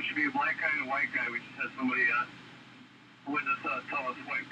would you be a black guy and a white guy? We just had somebody uh, witness uh, tell us white